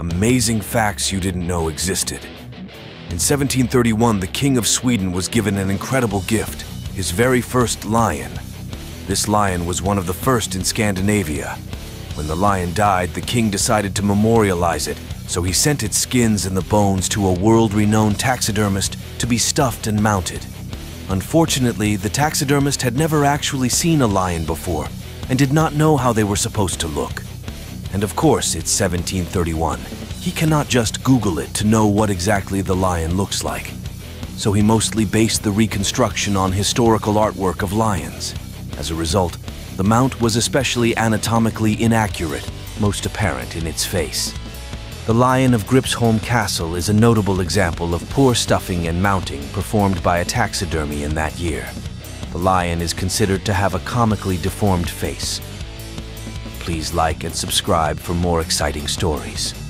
Amazing facts you didn't know existed. In 1731, the King of Sweden was given an incredible gift, his very first lion. This lion was one of the first in Scandinavia. When the lion died, the king decided to memorialize it, so he sent its skins and the bones to a world-renowned taxidermist to be stuffed and mounted. Unfortunately, the taxidermist had never actually seen a lion before and did not know how they were supposed to look. And of course, it's 1731. He cannot just Google it to know what exactly the lion looks like. So he mostly based the reconstruction on historical artwork of lions. As a result, the mount was especially anatomically inaccurate, most apparent in its face. The Lion of Gripsholm Castle is a notable example of poor stuffing and mounting performed by a taxidermy in that year. The lion is considered to have a comically deformed face. Please like and subscribe for more exciting stories.